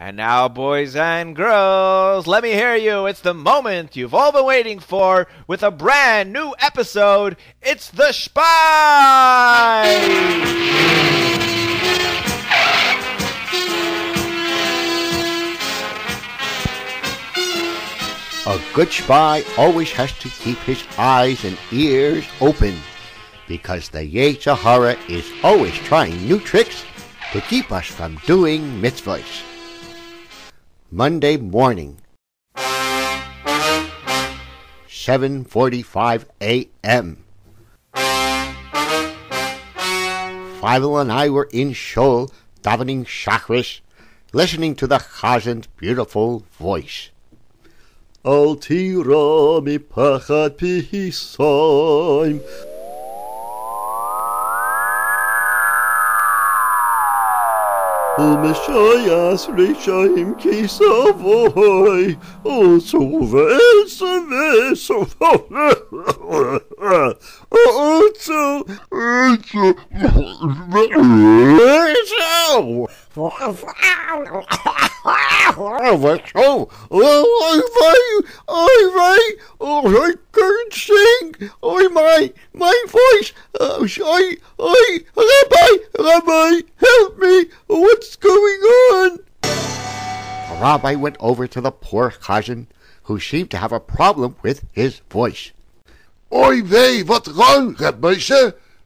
And now, boys and girls, let me hear you. It's the moment you've all been waiting for with a brand new episode. It's The Spy! A good spy always has to keep his eyes and ears open because the Yetzer Hara is always trying new tricks to keep us from doing mitzvahs. Monday morning, 7:45 a.m. Philo and I were in Shul davening shachris, listening to the Chazan's beautiful voice. Al tira mi pachat pihisoim Messias Rishaim Kisavoy, also Vesavis of also, also, but oh, oh, I may, I oh, I can't sing. I my my voice, oh, I, I, Rabbi, Rabbi, help me. What's going on? The rabbi went over to the poor Chazan, who seemed to have a problem with his voice. Oi vey, what's wrong, Rabbi?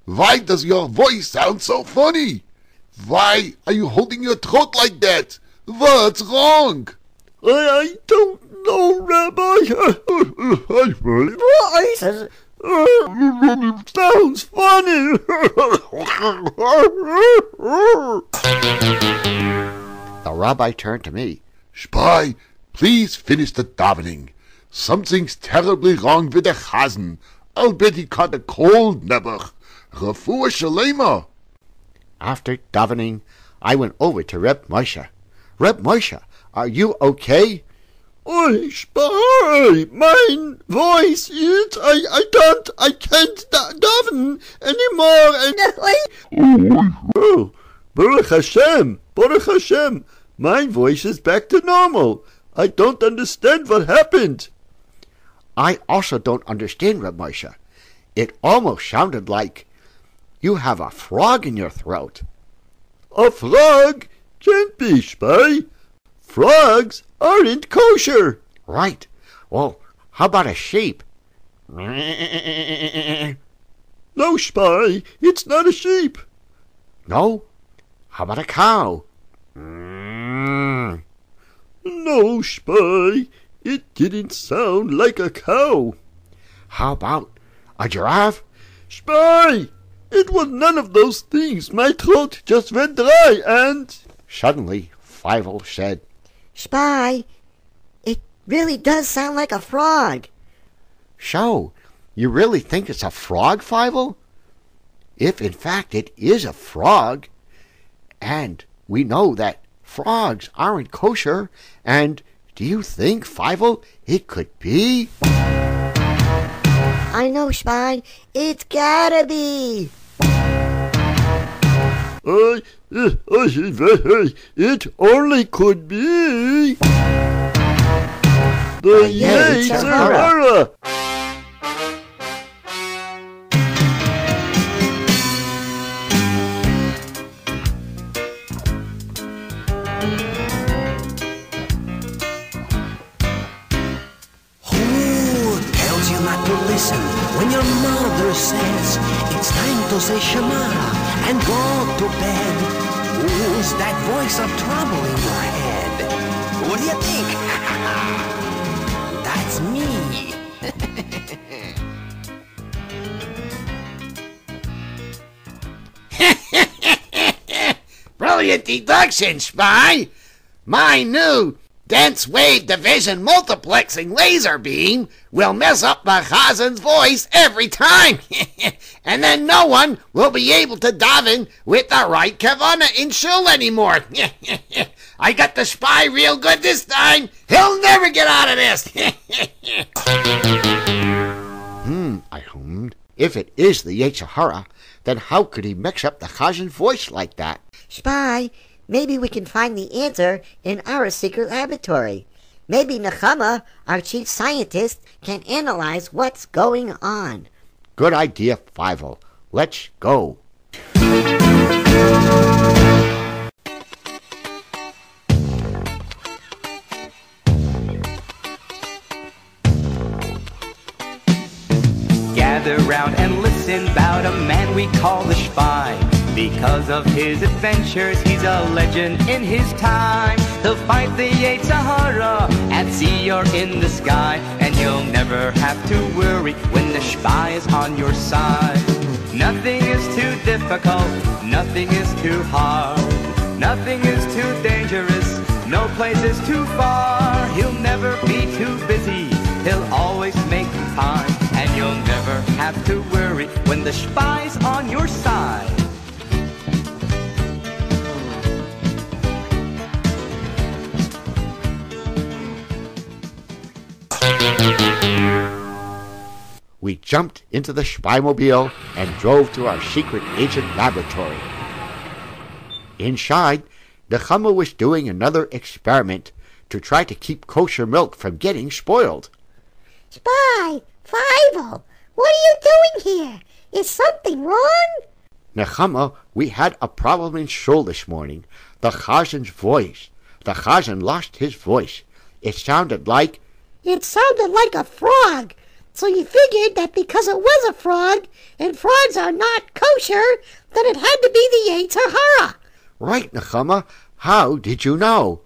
Why does your voice sound so funny? Why are you holding your throat like that? What's wrong? I, I don't know, Rabbi. I Voices. Sounds funny. The rabbi turned to me. Spy, please finish the davening. Something's terribly wrong with the Chazan. I'll bet he caught a cold, Nebuch. Refuah Shalema. After davening, I went over to Reb Moshe. Reb Moshe, are you okay? Oi, spy, mein voice is, I, I don't, I can't da- daven anymore. And, oh, Baruch Hashem, Baruch Hashem, my voice is back to normal. I don't understand what happened. I also don't understand, Reb Moshe. It almost sounded like you have a frog in your throat. A frog can't be, spy. Frogs aren't kosher. Right. Well, how about a sheep? No, spy, it's not a sheep. No? How about a cow? No, spy, it didn't sound like a cow. How about a giraffe? Spy, it was none of those things. My throat just went dry and... Suddenly, Fievel said, Spy. It really does sound like a frog. So, you really think it's a frog, Fievel? If in fact it is a frog, and we know that frogs aren't kosher, and do you think, Fievel, it could be? I know, Spy. It's gotta be. I, uh, I, it only could be... The Yetzer Yetzer Hara. Hara. Who tells you not to listen when your mother says it's time to say Shema and go to bed? Who's that voice of trouble in your head? What do you think? That's me. Brilliant deduction, Spy! My new dense wave division multiplexing laser beam will mess up the Chazan's voice every time, and then no one will be able to daven with the right kavana in shul anymore. I got the spy real good this time. He'll never get out of this. Hmm, I hummed. If it is the Yetzer Hara, then how could he mix up the Chazan's voice like that? Spy, maybe we can find the answer in our secret laboratory. Maybe Nechama, our chief scientist, can analyze what's going on. Good idea, Fivel. Let's go. Gather round and listen about a man we call the spy. Because of his adventures, he's a legend in his time. He'll fight the Yetzer Hara at sea or in the sky, and you'll never have to worry when the spy is on your side. Nothing is too difficult, nothing is too hard, nothing is too dangerous, no place is too far. He'll never be too busy, he'll always make time, and you'll never have to worry when the spy's on your side. Jumped into the Spymobile and drove to our secret agent laboratory. Inside, the was doing another experiment to try to keep kosher milk from getting spoiled. Spy! Fivel! What are you doing here? Is something wrong? Nechama, we had a problem in Shul this morning. The Chazan's voice. The Chazan lost his voice. It sounded like, It sounded like a frog. So you figured that because it was a frog, and frogs are not kosher, that it had to be the Sahara. right, Nechama, how did you know?